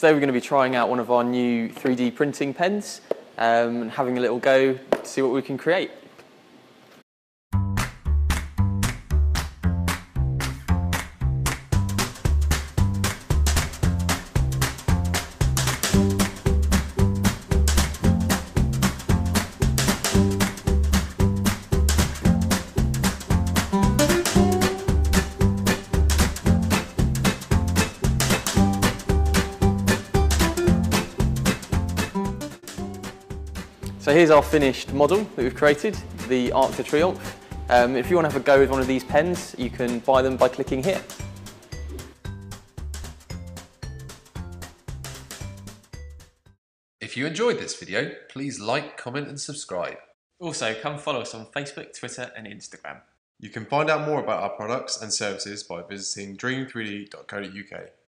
Today we're going to be trying out one of our new 3D printing pens um, and having a little go to see what we can create. So here's our finished model that we've created, the Arc de Triomphe. Um, if you want to have a go with one of these pens, you can buy them by clicking here. If you enjoyed this video, please like, comment and subscribe. Also, come follow us on Facebook, Twitter and Instagram. You can find out more about our products and services by visiting dream3d.co.uk.